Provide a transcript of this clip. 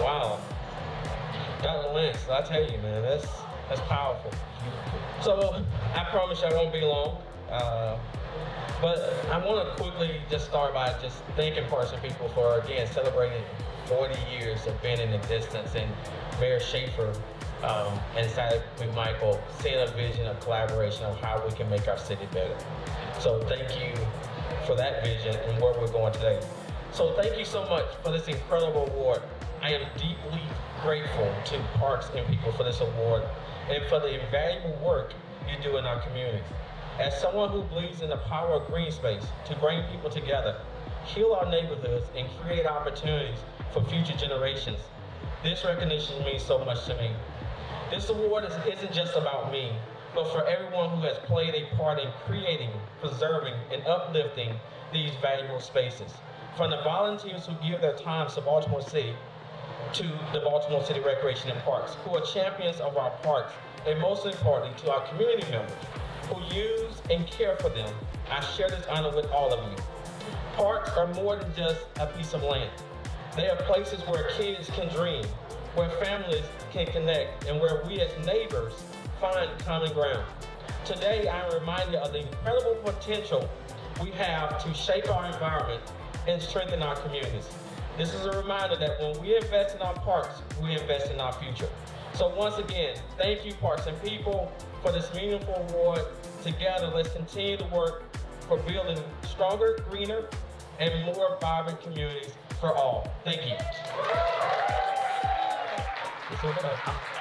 Wow. Dr. Lance, I tell you, man, that's that's powerful. So I promise I won't be long. Uh, but I want to quickly just start by just thanking Parks and People for again celebrating 40 years of being in existence and Mayor Schaefer um, and with Michael, seeing a vision of collaboration of how we can make our city better. So thank you for that vision and where we're going today. So thank you so much for this incredible award. I am deeply grateful to Parks and People for this award and for the invaluable work you do in our communities. As someone who believes in the power of green space to bring people together, heal our neighborhoods, and create opportunities for future generations, this recognition means so much to me. This award is, isn't just about me, but for everyone who has played a part in creating, preserving, and uplifting these valuable spaces. From the volunteers who give their time to Baltimore City, to the Baltimore City Recreation and Parks, who are champions of our parks, and most importantly, to our community members, who use and care for them. I share this honor with all of you. Parks are more than just a piece of land. They are places where kids can dream, where families can connect, and where we as neighbors find common ground. Today, I am reminded of the incredible potential we have to shape our environment and strengthen our communities. This is a reminder that when we invest in our parks, we invest in our future. So once again, thank you Parks and People for this meaningful award. Together, let's continue to work for building stronger, greener, and more vibrant communities for all. Thank you. 你说的那个。